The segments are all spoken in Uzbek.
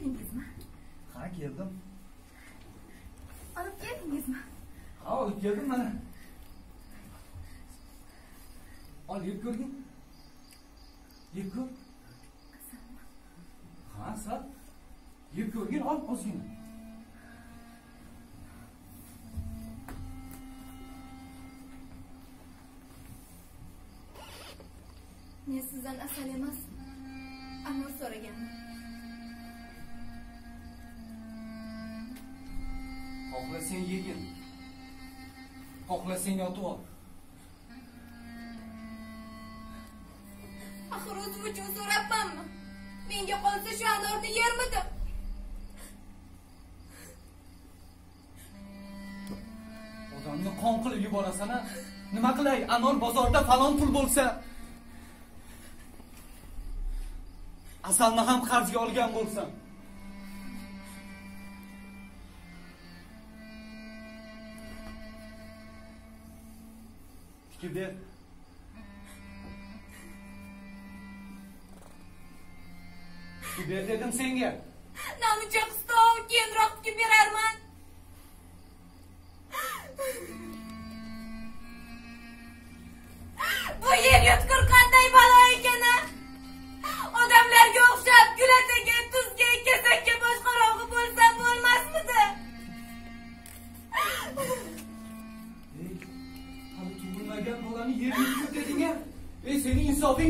keldingizmi? Ha keldim. Olib keldingizmi? Ha olib keldim mana. Ol yeb ko'rgin. Yeb ko'r. Ha sal. Yeb ko'rgin ol ozgina men sizdan asal emas amur so'raganman xohlasang yegin. Xohlasang yotib ol. Axir o'zim uchun so'rabmanmi? Menga qolsa shu anorni yermidim odamni qon qilib yuborasan a nima qilay? Anor bozorda falon pul bo'lsa. Asalni ham qarzga olgan bo'lsam tikib ber tikib ber dedim senga namuncha chaqstoq, keyinroq tikib berarman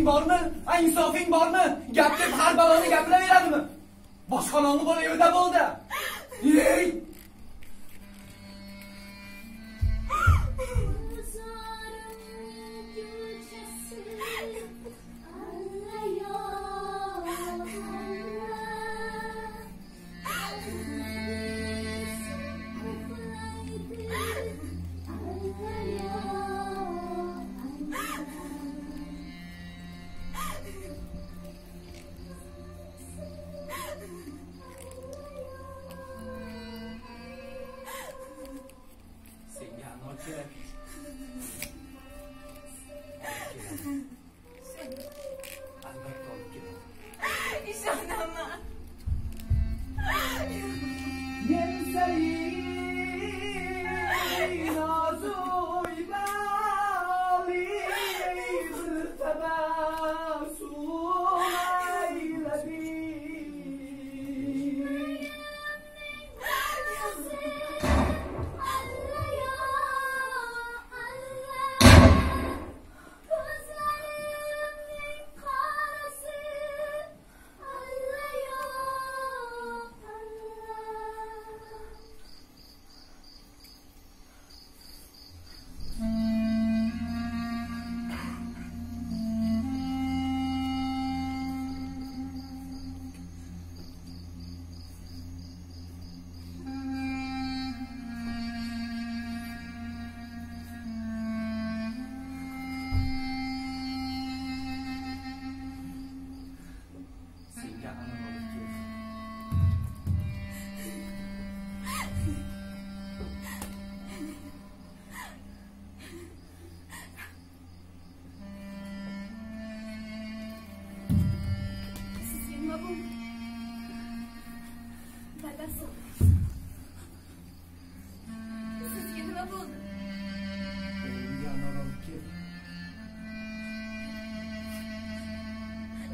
insofing bormi? A insofing bormi? Gap deb har baloni gapiraveradimi boshqaloni bola yo'lda bo'ldi. Ey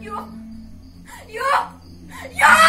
Yo! Yo! Yo!